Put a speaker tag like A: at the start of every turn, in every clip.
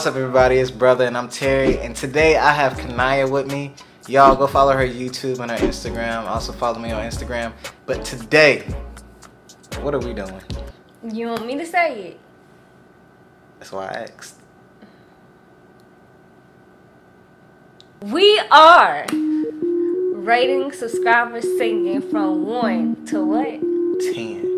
A: What's up, everybody? It's brother, and I'm Terry. And today I have Kaniyia with me. Y'all go follow her YouTube and her Instagram. Also follow me on Instagram. But today, what are we doing?
B: You want me to say it?
A: That's why I asked.
B: We are rating subscribers singing from one to what?
A: 10.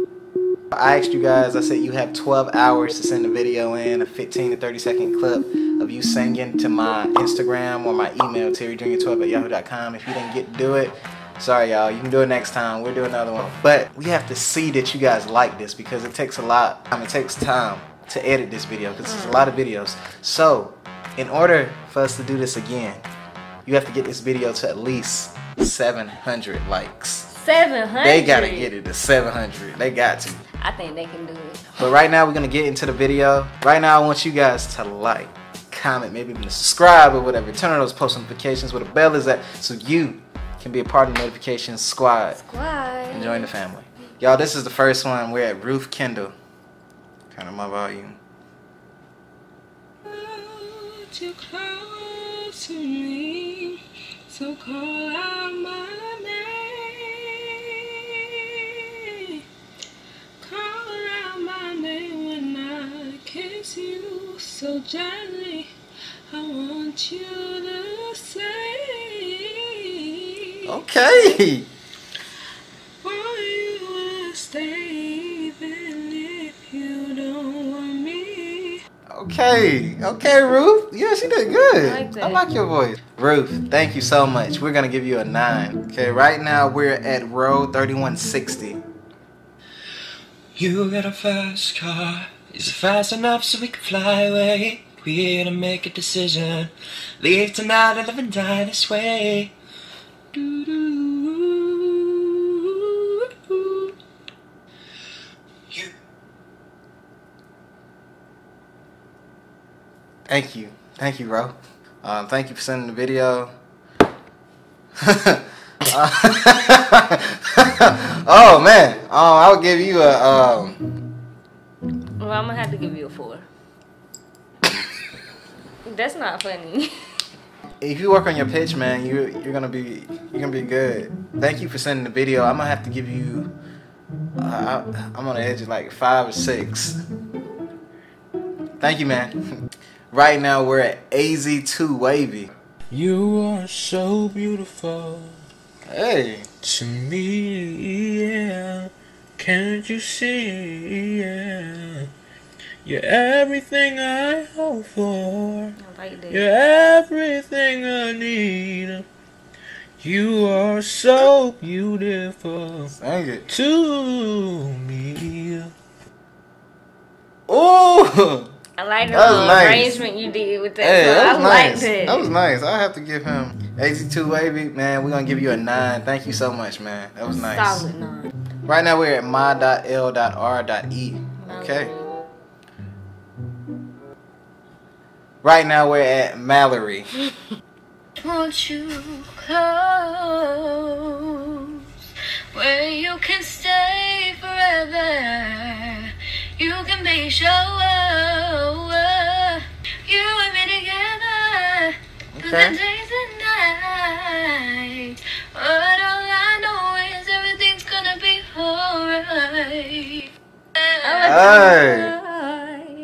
A: I asked you guys, I said you have 12 hours to send a video in, a 15 to 30 second clip of you singing to my Instagram or my email, terryjr12 at yahoo.com. If you didn't get to do it, sorry y'all, you can do it next time. We'll do another one. But we have to see that you guys like this because it takes a lot, I mean, it takes time to edit this video because there's a lot of videos. So, in order for us to do this again, you have to get this video to at least 700 likes.
B: 700.
A: They gotta get it to 700. They got to.
B: I think they can do it.
A: But right now we're gonna get into the video. Right now I want you guys to like, comment, maybe even subscribe or whatever. Turn on those post notifications where the bell is at so you can be a part of the notification squad
B: Squad.
A: and join the family. Y'all, this is the first one. We're at Ruth Kendall. Kind of my volume.
C: Hold close to me, so call out my so gently. I want you to say,
A: Okay.
C: Will you stay even if you don't want me?
A: Okay. Okay, Ruth. Yeah, she did good.
B: I like that.
A: I like your voice. Ruth, thank you so much. We're gonna give you a nine. Okay, right now we're at row 3160.
D: You got a fast car. Is it fast enough so we can fly away? We here to make a decision. Leave tonight and live and die this way.
A: Thank you. Thank you, bro. Um, thank you for sending the video. oh man, um, I'll give you a um.
B: Well, I'm gonna have to give you a four. That's not funny.
A: If you work on your pitch, man, you you're gonna be you're gonna be good. Thank you for sending the video. I'm gonna have to give you. Uh, I, I'm on the edge of like five or six. Thank you, man. right now we're at AZ2 Wavy.
D: You are so beautiful
A: Hey.
D: to me, yeah. Can't you see, yeah? You're everything I hope for.
B: I like that.
D: You're everything I need. You are so beautiful
A: Sing it.
D: to me.
A: Ooh!
B: I like the
A: That
B: little
A: nice.
B: arrangement you did with that.
A: Hey, that was
B: I
A: nice.
B: like that.
A: That was nice. I have to give him AZ2 Wavy, man. We're gonna give you a nine. Thank you so much, man. That was nice.
B: Solid nine.
A: Right now we're at my.l.r.e. Okay. Right now we're at Mallory.
C: Won't you close where you can stay forever? You can be sure you and me together for the
A: Okay.
C: days and nights. But all I know is everything's gonna be alright.
A: Hey.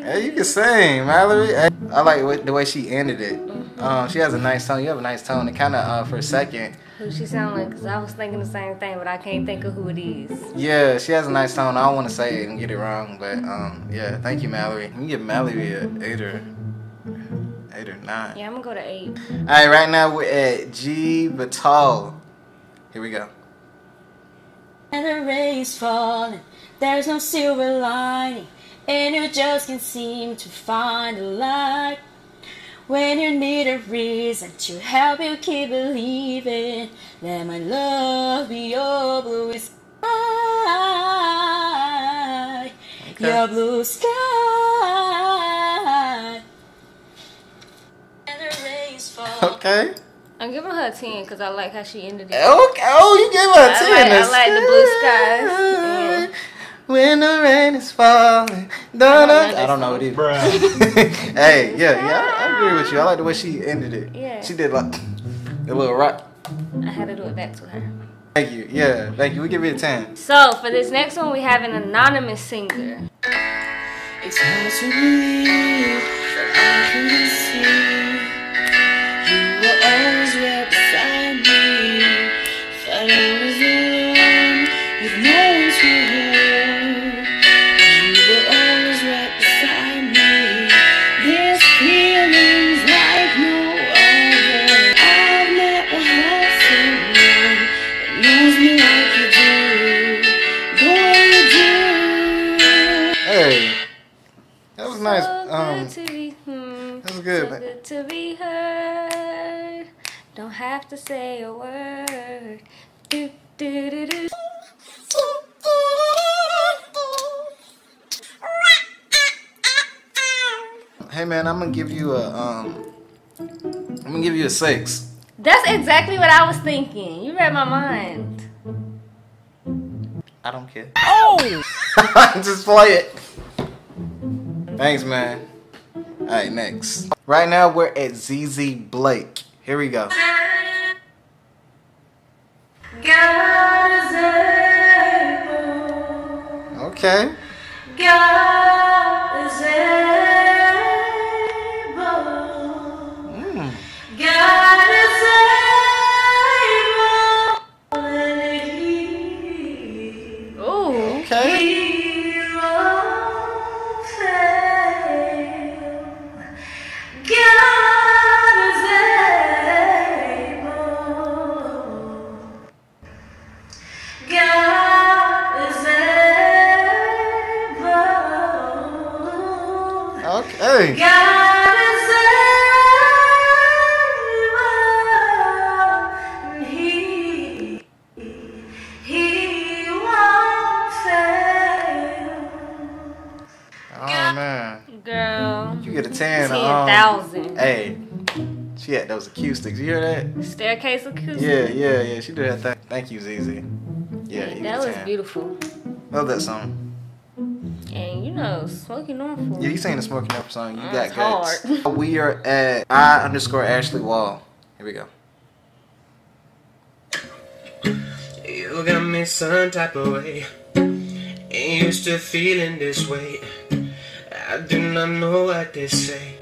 A: Hey, you can sing, Mallory. Hey, I like what- the way she ended it. Um, she has a nice tone. You have a nice tone. It kind of, uh, for a second,
B: Who she sound like? Cause I was thinking the same thing, but I can't think of who it is.
A: yeah, she has a nice tone. I don't want to say it and get it wrong, but um, yeah, thank you, Mallory. We give Mallory a eight or eight or nine.
B: Yeah, I'm gonna go to eight.
A: All right, right now we're at G Vital. Here we go.
E: And the rain's falling, there's no silver lining, and you just can't seem to find a light. When you need a reason to help you keep believing, let my love be your blue sky,
A: Okay.
E: your blue sky. And the rain's falling.
A: Okay.
B: I'm giving her a 10 because I like how she ended it.
A: Okay. Oh, you gave her a
B: I
A: 10.
B: like- I like the blue skies.
A: Good. when the rain is falling. Da,
B: know
A: da. I don't know
B: song.
A: it either. hey, yeah, yeah, I, I agree with you. I like the way she ended it.
B: Yeah.
A: She did like a little rock.
B: I had to do it back to her.
A: Thank you. Yeah, thank you. We give it a 10.
B: So for this next one, we have an anonymous singer.
E: It's hard to believe that I can see you were always right beside me. Thought I was alone with no one to hold.
B: Say a word. Do, do, do, do.
A: hey man, I'm gonna give you a um, I'm gonna give you a six.
B: That's exactly what I was thinking. You read my mind.
A: I don't care. Oh! Just play it. Thanks, man. All right, next. Right now we're at ZZ Blake. Here we go. Okay. Mm. Those acoustics. You hear that?
B: Staircase acoustic.
A: Yeah, yeah, yeah. She did that thing. Thank you, ZZ. Yeah, you
B: That was
A: 10.
B: beautiful.
A: Love that song.
B: And you know, smoking on
A: Yeah, you sang the Smoking Up song. You got
B: That's
A: guts.
B: hard.
A: We are at I underscore Ashley Wall. Here we go.
D: You got me some type of way. Ain't used to feeling this way. I do not know what they say.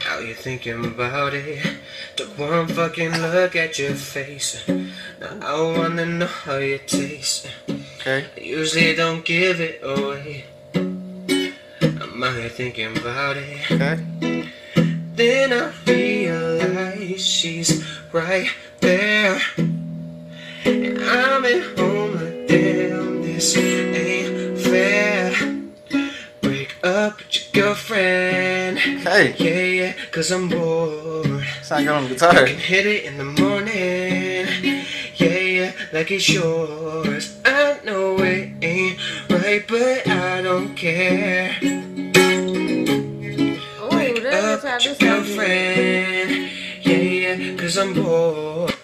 D: How you thinking about it? The one fucking look at your face. Now I wanna know how you taste.
A: Okay.
D: I usually don't give it away. I'm out here thinking about it.
A: Okay.
D: Then I realize she's right there. And I'm at home like damn, this ain't fair. Break up with your girlfriend.
A: Okay.
D: Yeah, yeah, cause I'm bored.
A: Sound good on the
D: You
A: guitar.
D: can hit it in the morning. Yeah, yeah, like it's yours. I know it ain't right, but I don't care.
B: Ooh,
D: Wake
B: that
D: up,
B: is
D: your
B: this sound good.
D: girlfriend. Yeah, yeah, cause I'm bored.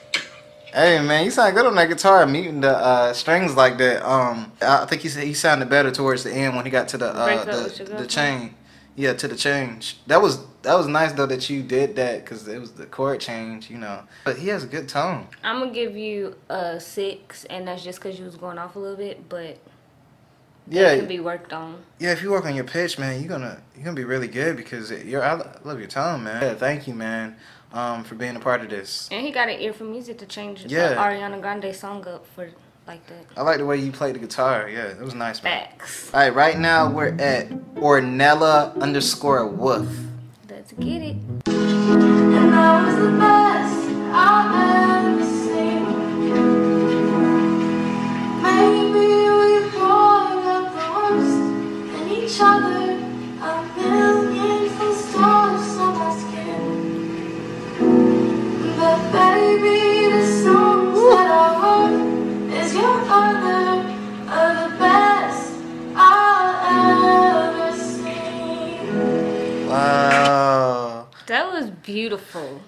A: Hey man, you sound good on that guitar, muting the uh, strings like that. Um, I think he said he sounded better towards the end when he got to the uh,
B: with your
A: the, the
B: girlfriend?
A: chain. Yeah, to the change. That was that was nice though that you did that because it was the chord change, you know. But he has a good tone.
B: I'm gonna give you a six, and that's just because you was going off a little bit, but
A: yeah, it
B: can be worked on.
A: yeah. If you work on your pitch, man, you're gonna you're gonna be really good because you're. I love your tone, man. Yeah, thank you, man, um, for being a part of this.
B: And he got an ear for music to change
A: Yeah.
B: yeah. Ariana Grande song up for like that.
A: I like the way you played the guitar. Yeah, it was nice, man.
B: Facts.
A: All right, right now we're at Ornella underscore Wolf.
B: Let's get it. Beautiful.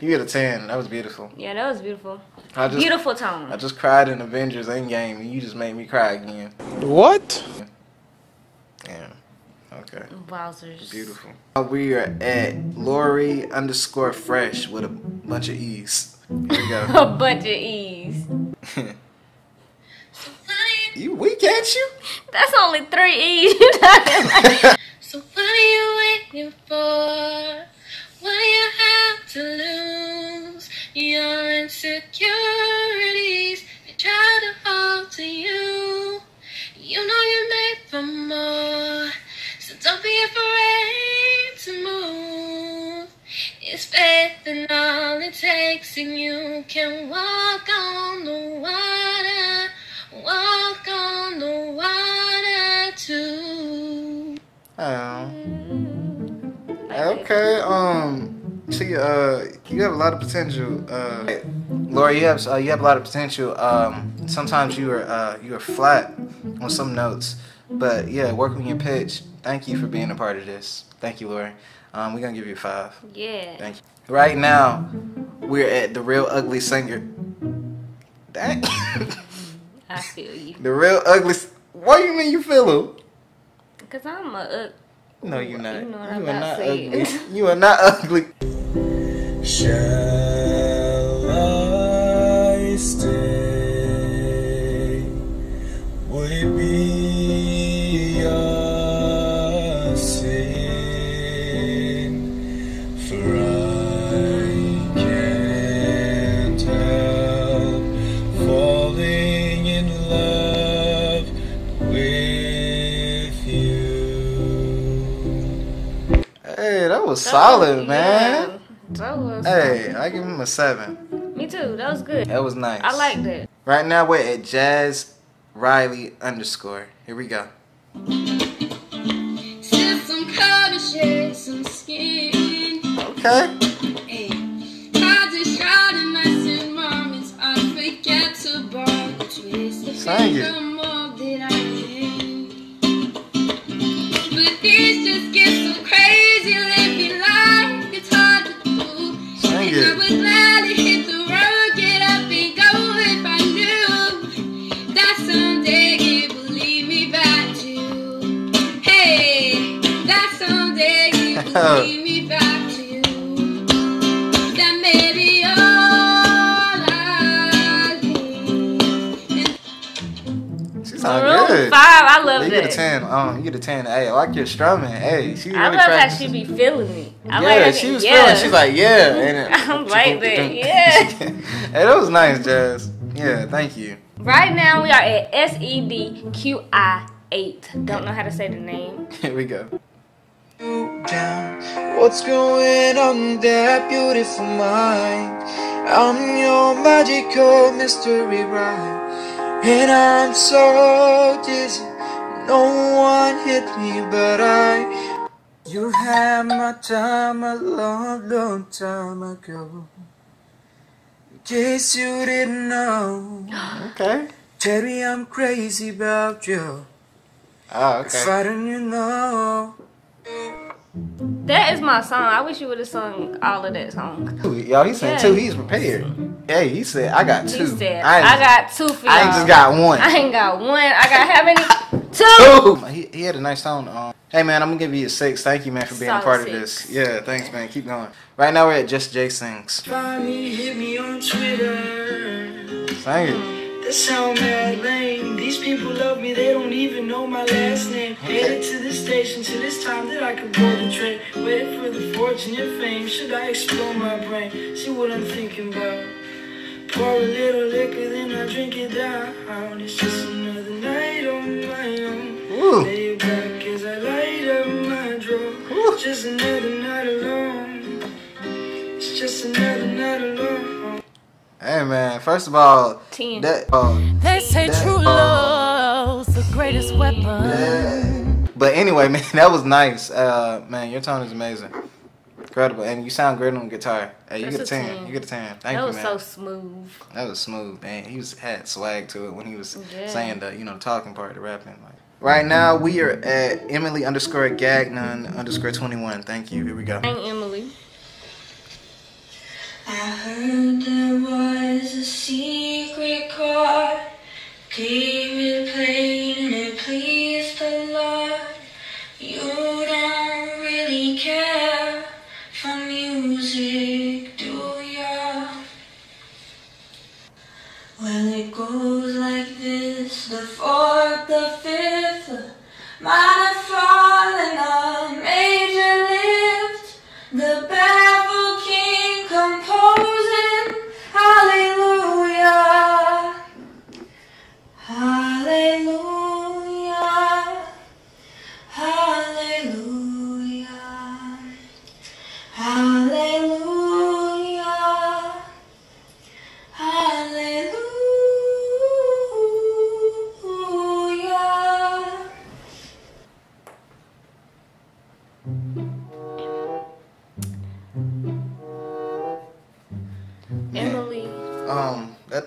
A: You get a ten. That was beautiful.
B: Yeah, that was beautiful.
A: I just
B: beautiful tone.
A: I just cried in Avengers Endgame, and you just made me cry again.
F: What?
A: Yeah. Okay.
B: Wowzers.
A: Beautiful. Uh, we are at Lori underscore fresh with a bunch of E's. Here we go.
B: A bunch of E's.
A: you weak, ain't you?
B: That's only three E's. You talking about?
C: So what are you waiting for?
A: Oh. Okay. Um. See, uh, you have a lot of potential. Uh, Laura, you have uh, you have a lot of potential. Um, sometimes you are uh, you are flat on some notes, but yeah, work on your pitch. Thank you for being a part of this. Thank you, Laura. Um, we're gonna give you a five.
B: Yeah.
A: Thank you. Right now, we're at the real ugly singer. Dang.
B: I feel you.
A: the real ugly. What do you mean you feel him?
B: Cause I'm a. Uh,
A: No, you're not.
B: You know what
A: you
B: I'm
A: are
B: about
A: not
B: to say.
A: ugly. You are not ugly.
D: Shall I stay?
A: Solid, oh, man.
B: Yeah, that was.
A: Hey, I give him a seven.
B: Me too. That was good.
A: That was nice.
B: I like that.
A: Right now we're at Jazz Riley underscore. Here we go.
C: Sip some coffee, shake some skin.
A: Okay.
C: Hey, cards are shroud in nice and moments. I forget to bar twist the
A: Sing it.
C: finger more that I can. But these just get so crazy, lead me back to you. That may be all I need.
A: She sound
B: Maroon
A: good.
B: five. I love
A: You
B: that.
A: get a ten. Um, you get a ten. Hey, I like your strumming. Hey, she really
B: I love how
A: practiced.
B: she be feeling it. I
A: yeah,
B: like how
A: she was
B: yeah.
A: feeling. She's like, yeah. And
B: I'm like that, yeah.
A: hey, that was nice, Jazz. Yeah, thank you.
B: Right now we are at S E D Q I eight. Don't know how to say the name.
A: Here we go.
D: Down. What's going on there, beautiful mind? I'm your magical mystery ride, and I'm so dizzy. No one hit me, but I. You had my time a long, long time ago. In case you didn't know,
A: Okay.
D: Teddy, I'm crazy about you.
A: Oh,
D: If
A: okay.
D: I didn't you know.
B: That is my song. I wish you would have sung all of that song.
A: Ooh, Y'all, he said
B: Yeah.
A: two. He's prepared. Hey, he said I got two.
B: He said,
A: I,
B: I, got two for y'all.
A: I ain't just got one.
B: I ain't got one. I got how many? Two.
A: Two. He, he had a nice tone. Um, hey man, I'm gonna give you a six. Thank you, man, for being a
B: Solid
A: part of this. Yeah, thanks, man. Keep going. Right now we're at Just Jay Sings.
D: Find me, hit me on Twitter.
A: Sing it.
D: That sound mad lame. These people love me, they don't even know my last name. Headed to the station till it's time that I could board the train. Waiting for the fortune and fame. Should I explore my brain? See what I'm thinking about. Pour a little liquor, then I drink it down. It's just another night on my own.
A: Ooh.
D: Lay back as I light up my drawer. Just another night alone. It's just another night alone.
A: Hey man, first of all,
B: Ten.
A: that uh,
G: They say
A: That-
G: true love's the greatest weapon.
A: but anyway, man, that was nice. Uh, man, your tone is amazing, incredible, and you sound great on the guitar. Hey, you get a
B: a
A: ten. You get a ten. Thank
B: that
A: you,
B: was
A: man.
B: so smooth.
A: That was smooth, man. He was had swag to it when he was
B: Yeah.
A: saying the you know talking part, the rapping. Like right now, we are at Emily underscore Gagnon underscore twenty one. Thank you. Here we go.
B: Thank Emily.
C: I heard there was a secret chord. Gave it played and it pleased the Lord. You don't really care for music, do ya? Well, it goes like this the fourth, the fifth, the minor fall, and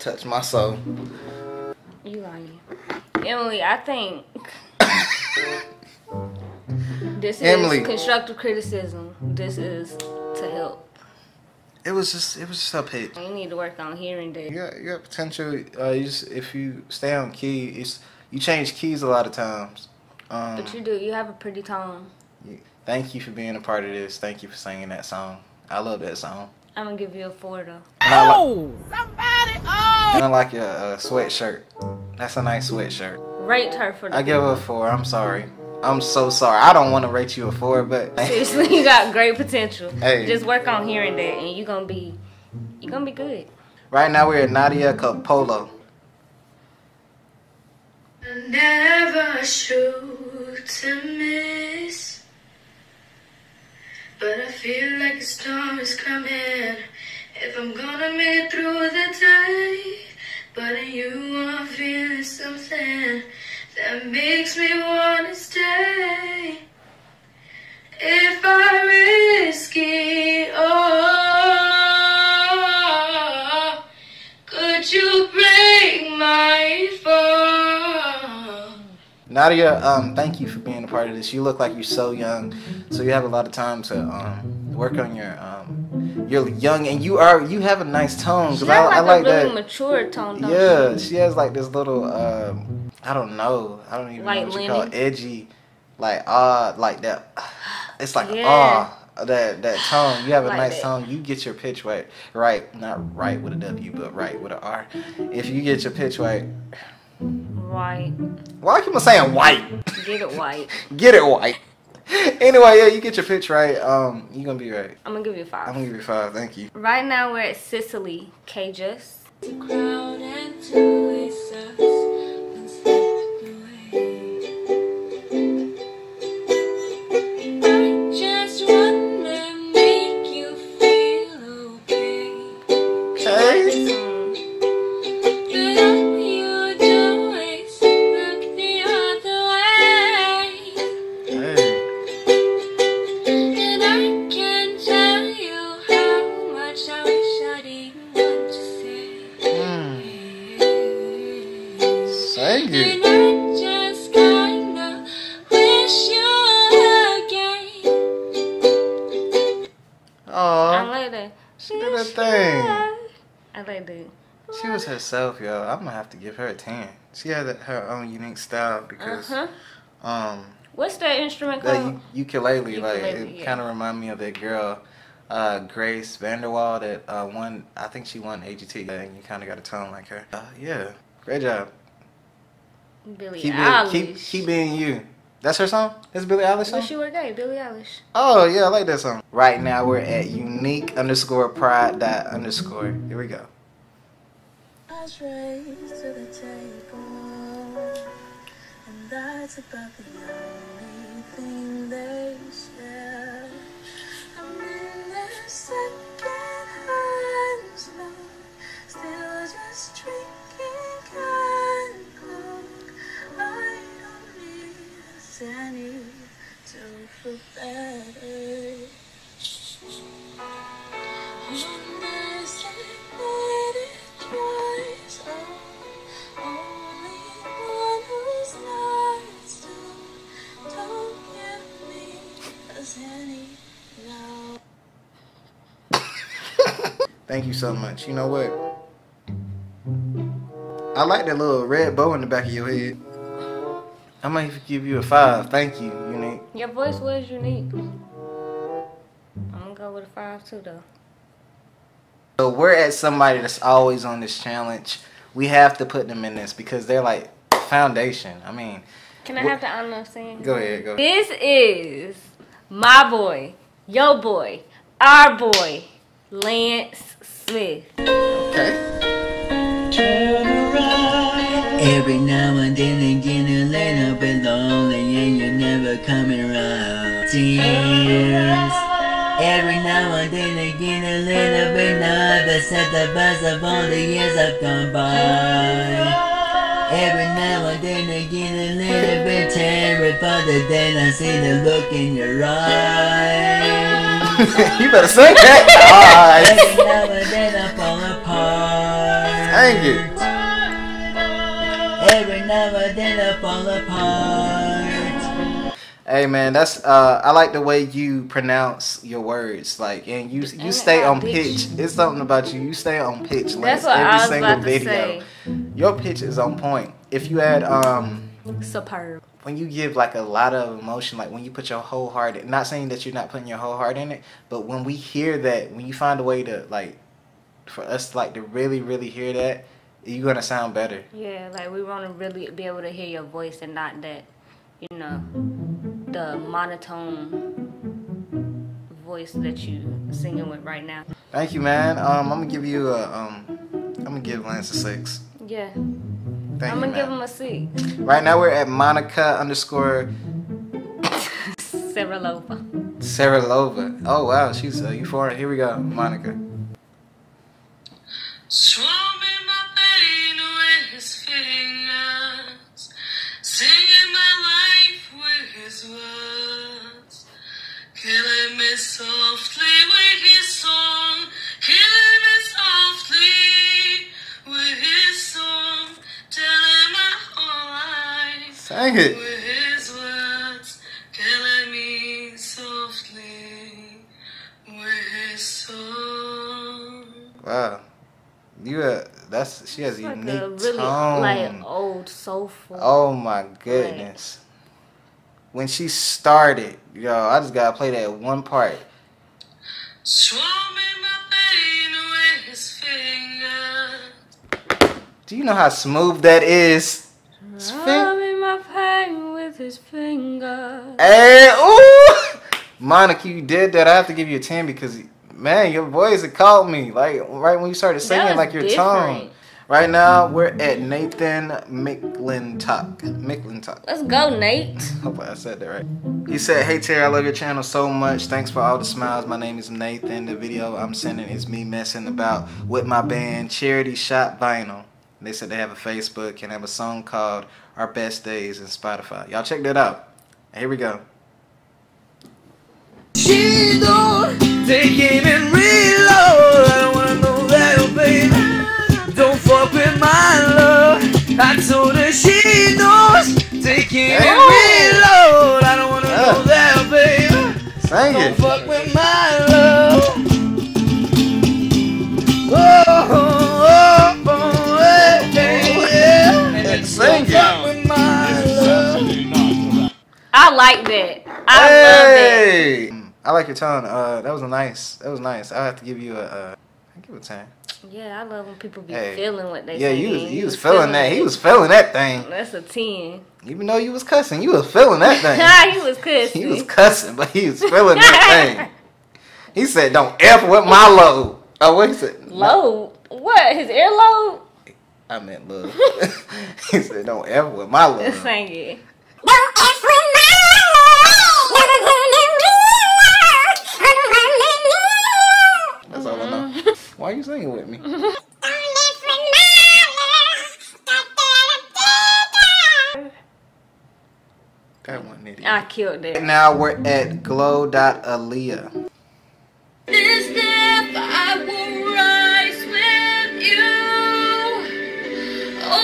A: touched my soul.
B: you lying. Emily, I think this
A: Emily.
B: is constructive criticism. This is to help.
A: It was just, it was just a pitch.
B: You need to work on hearing
A: You
B: that.
A: got, you got potential. Uh, you just, if you stay on key, it's you change keys a lot of times. Um,
B: But you do. You have a pretty tone.
A: thank you for being a part of this. Thank you for singing that song. I love that song.
B: I'm gonna give you a four though.
A: And I like, and I like your uh, sweatshirt. That's a nice sweatshirt.
B: Rate her for the.
A: I give her a four. I'm sorry. I'm so sorry. I don't want to rate you a four, but
B: Seriously, you got great potential.
A: Hey.
B: Just work on hearing that, and you're gonna be, you're gonna be good.
A: right now we're at Nadia Capolo.
C: Never shoot to miss. But I feel like a storm is coming. If I'm gonna make it through the day. But you are feeling something that makes me wanna stay. If I risk it all, could you break my fall?
A: Nadia, um, thank you for being a part of this. You look like you're so young, so you have a lot of time to um, work on your. Um, you're young and you are. You have a nice tone.
B: She
A: Cause I,
B: like,
A: I like
B: a really
A: that.
B: mature tone,
A: Yeah, she has like this little. Um, I don't know. I don't even
B: Like
A: know what you call it. Edgy, like ah, like that. It's like
B: Yeah.
A: ah. That that tone, you have a
B: Like
A: nice
B: that.
A: tone. You get your pitch right, right, not right with a W, but right with an R. If you get your pitch right,
B: white.
A: why I keep on saying white?
B: Get it white.
A: Get it white. Anyway, yeah, you get your pitch right. Um, you gonna be right.
B: I'm gonna give you a five.
A: I'm gonna give you five. Thank you.
B: Right now we're at Sicily, Cages.
C: To
A: give her a tan. She had her own unique style
B: Uh
A: because,
B: huh.
A: um,
B: What's that instrument
A: the
B: called?
A: u- ukulele, like it
B: yeah.
A: kind of remind me of that girl, uh, Grace VanderWaal that uh, won. I think she won AGT, and you kind of got a tone like her. Uh, yeah, great job.
B: Billie
A: Keep, being, keep keep being you. That's her song. That's Billie Eilish song.
B: Wish you were gay, Billie Eilish.
A: Oh yeah, I like that song. Right now we're at unique underscore pride dot underscore. Here we go.
C: Was raised to the table, and that's about the only thing they
A: Thank you so much. You know what? I like that little red bow in the back of your head. I might give you a five. Thank you, unique.
B: Your voice was unique. I'm gonna go with a five too, though.
A: So we're at somebody that's always on this challenge. We have to put them in this because they're like foundation. I mean,
B: Can I have the honor of saying?
A: go ahead, go. ahead.
B: This is my boy, your boy, our boy, Lance
A: Okay.
F: Every now and then again a little bit lonely and you're never coming around. Tears. Every now and then again a little bit nervous at the buzz of all the years I've gone by. Every now and then again a little bit terrified the day I see the look in your eyes.
A: you better sing that.
F: Every now and then I fall apart.
A: Dang it.
F: Every now and then I fall apart.
A: Hey man, that's uh I like the way you pronounce your words. Like and you you
B: Ain't
A: stay on
B: bitch?
A: pitch. It's something about you. You stay on pitch.
B: That's what
A: every
B: I was
A: single
B: about to
A: video.
B: say.
A: Your pitch is on point. If you had um
B: Superb.
A: When you give like a lot of emotion, like when you put your whole heart in, not saying that you're not putting your whole heart in it, but when we hear that, when you find a way to like, for us like to really, really hear that, you're gonna sound better.
B: Yeah, like we want to really be able to hear your voice and not that, you know, the monotone voice that you singing with right now.
A: Thank you, man. Um, I'm gonna give you a um, I'm gonna give Lance a six.
B: Yeah,
A: Thank
B: I'm
A: you,
B: gonna give
A: man.
B: him a C.
A: Right now we're at Monica underscore
B: Sarah Lova.
A: Saralova. Oh wow, she's uh, you for it. Here we go, Monica.
C: Strumming my pain with his fingers, singing my life with his words, killing me softly with his song, killing his song.
A: Wow. You uh, that's she has a
B: Like
A: unique
B: a really
A: tone.
B: like old soulful.
A: Oh my goodness. When she started, yo, I just gotta play that one part.
C: My pain with his fingers.
A: Do you know how smooth that is? It's
B: with his finger.
A: Hey, ooh! Monica, you did that. I have to give you a 10 because, man, your voice, it caught me. Like, right when you started singing, like your
B: different.
A: tone. Right now, we're at Nathan McClintock. McClintock.
B: Let's go, Nate.
A: Hope I said that right. He said, Hey Terry, I love your channel so much. Thanks for all the smiles. My name is Nathan. The video I'm sending is me messing about with my band Charity Shop Vinyl. They said they have a Facebook and have a song called Our Best Days in Spotify. Y'all check that out. Here we go.
F: She don't take it and reload. I don't wanna know that, oh, baby. Don't fuck with my love. I told her she knows. Take it and reload. I don't wanna know that, oh, baby.
A: Sing
F: Don't
A: it.
F: fuck with my love. Hey, yeah.
A: Sing
F: Don't fuck with my love.
B: I like that. I love
A: Hey! I like your tone. Uh, that was nice. That was nice. I have to give you a. Uh, I give it a ten.
B: Yeah, I love when people be
A: Hey.
B: feeling what they
A: Yeah,
B: say.
A: you was you was feeling that. He was feeling that thing.
B: That's a 10.
A: Even though you was cussing, you was feeling that thing.
B: he was cussing.
A: He was cussing, but he was feeling that thing. He said, "Don't f with my load." Oh, what he said?
B: Load? What? His earlobe?
A: I meant love. he said, "Don't ever with my
B: Let's
A: love."
B: sing it.
A: That's all I know. Mm-hmm. Why are you singing with me? Mm-hmm. That one idiot.
B: I killed it.
A: Now we're at glow.aliyah.
C: This step I will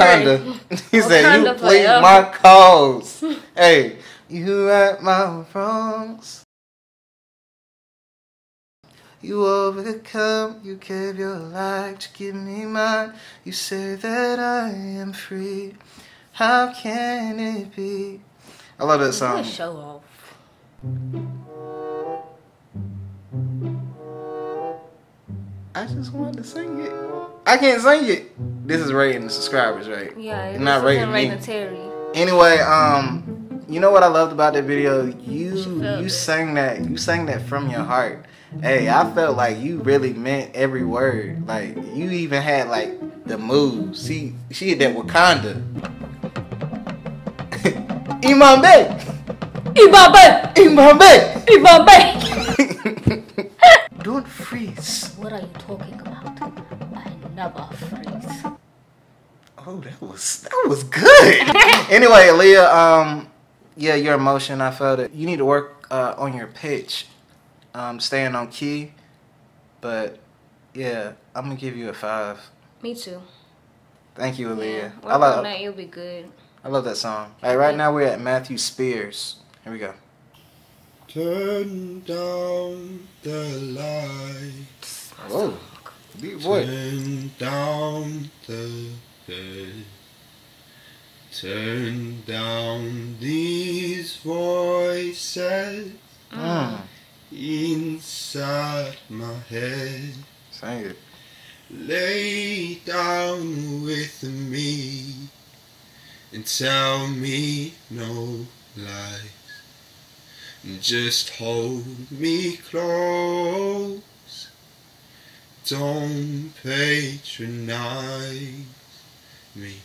A: Wakanda. He said you plead
B: forever."
A: my cause. hey, you right my wrongs. You overcome, you gave your life to give me mine. You say that I am free. How can it be? I love that song.
B: show off.
A: I just wanted to sing it. I can't sing it. This is rating the subscribers, right?
B: Yeah,
A: You're not rating me.
B: rating Terry.
A: Anyway, um, you know what I loved about that video? You you
B: it.
A: sang that you sang that from your heart. Hey, I felt like you really meant every word. Like you even had like the moves. See, she had that Wakanda. Imambe,
B: Ibabe!
A: Imambe.
B: Ibabe!
A: Don't freeze.
B: What are you talking about? I never freeze.
A: Oh, that was that was good. anyway, Aaliyah, um, yeah, your emotion, I felt it. You need to work uh, on your pitch, um, staying on key. But yeah, I'm gonna give you a five.
B: Me too.
A: Thank you,
B: Yeah,
A: Aaliyah.
B: work
A: I love
B: that, you'll be good.
A: I love that song. All right, right now we're at Matthew Spears. Here we go.
H: Turn down the lights.
A: Oh, deep voice.
H: Turn down the bed. Turn down these voices
A: Mm,
H: inside my head.
A: sing it.
H: Lay down with me and tell me no lies. Just hold me close. Don't patronize me.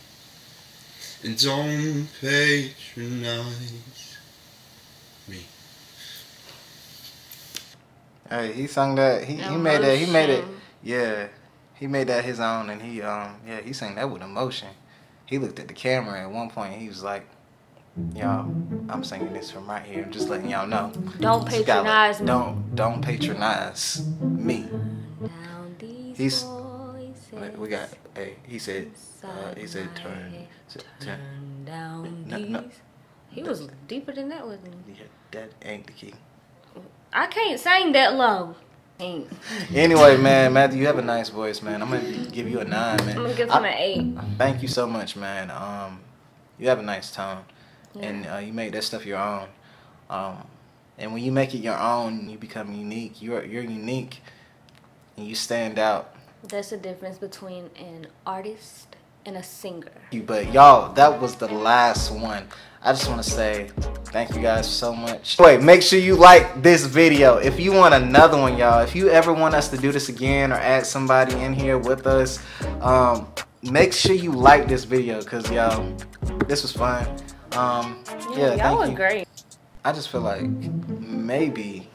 H: And don't patronize me.
A: Hey, he sung that. He, he made that. He made it. Yeah, he made that his own, and he um yeah he sang that with emotion. He looked at the camera at one point. He was like, "Y'all, I'm singing this from right here. I'm just letting y'all know.
B: Don't patronize me.
A: Don't don't patronize me.
B: Down these
A: He's-
B: voices
A: We got. Hey, he said. Uh, he said turn. turn.
B: Turn down
A: No,
B: these.
A: no.
B: He was deeper than that, wasn't he?
A: Yeah, that ain't the key.
B: I can't sing that low. Ain't.
A: Anyway, man, Matthew, you have a nice voice, man. I'm gonna give you a nine, man.
B: I'm gonna give
A: I-
B: an eight.
A: Thank you so much, man. Um, you have a nice tone, and uh, you make that stuff your own. Um, and when you make it your own, you become unique. You're you're unique, and you stand out.
B: That's the difference between an artist and a singer.
A: But y'all, that was the last one. I just want to say thank you guys so much. Wait, make sure you like this video. If you want another one, y'all, if you ever want us to do this again or add somebody in here with us, um, make sure you like this video because y'all, this was fun. Um, yeah,
B: y'all
A: thank
B: was
A: you.
B: great.
A: I just feel like maybe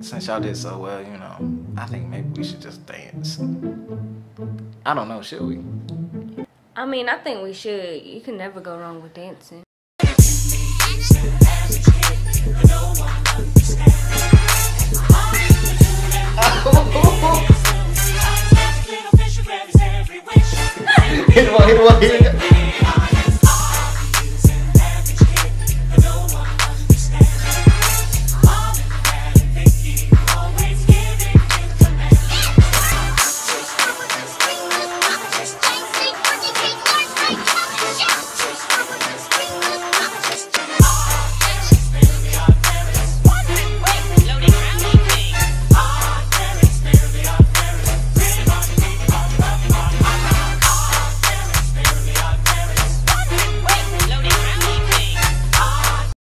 A: since y'all did so well, you know, I think maybe we should just dance. I don't know, should we?
B: I mean, I think we should. You can never go wrong with dancing.
A: Hit one, hit one, hit one.